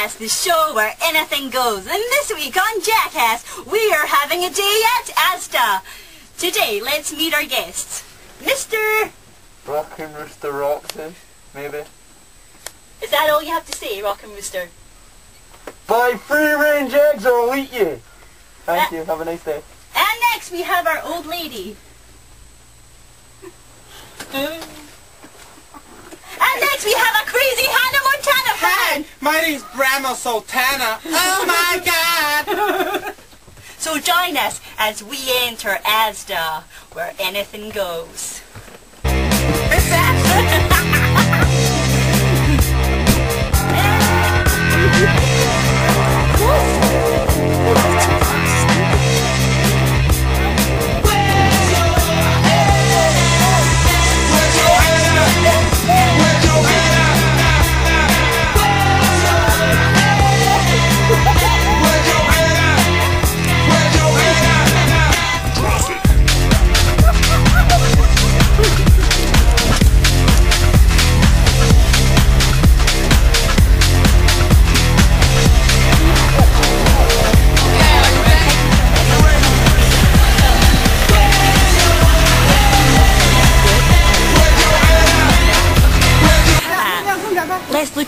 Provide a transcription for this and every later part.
the show where anything goes. And this week on Jackass, we are having a day at Asda. Today, let's meet our guests. Mr. Rockin' Rooster Roxy, maybe. Is that all you have to say, Rockin' Rooster? Buy free range eggs or I'll eat you. Thank uh, you, have a nice day. And next, we have our old lady. and next, we have a crazy Hannah Montana fan. My name's Brahma Sultana. Oh my god! So join us as we enter Asda, where anything goes.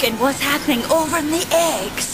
Let's what's happening over in the eggs.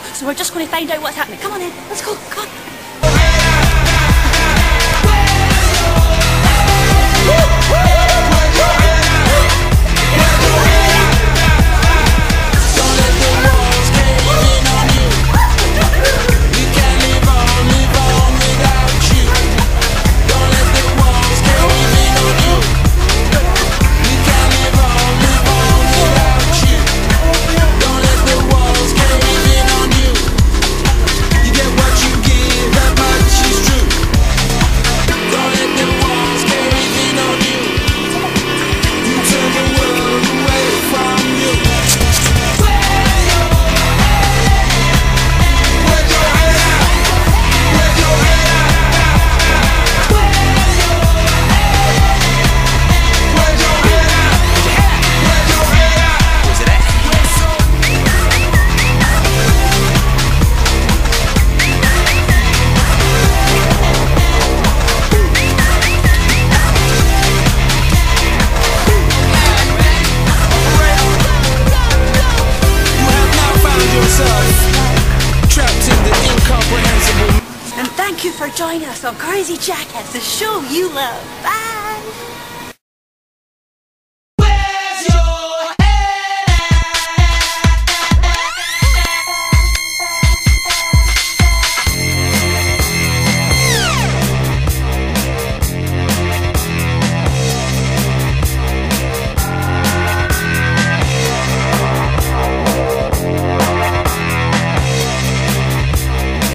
So we're just going to find out what's happening. Come on in, let's go, come on. For joining us on Crazy Jack Jackass, the show you love. Bye.